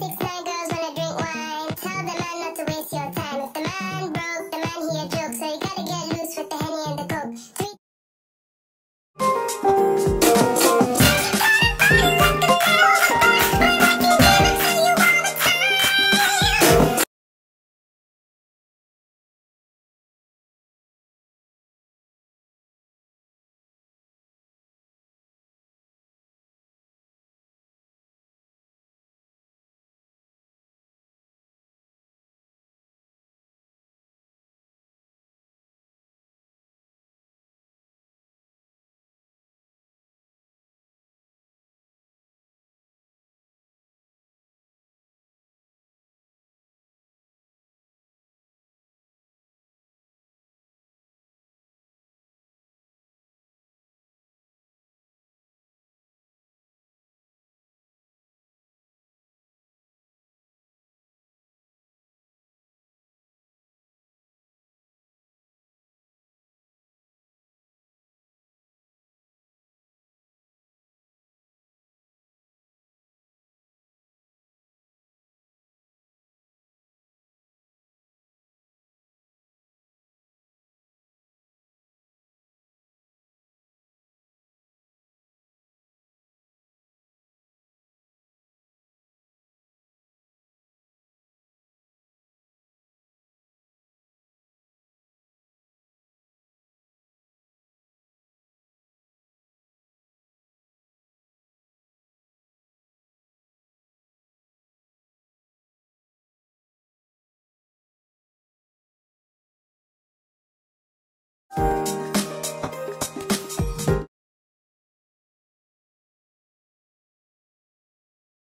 Six, nine girls wanna drink wine. Tell the man not to waste your time. If the man broke.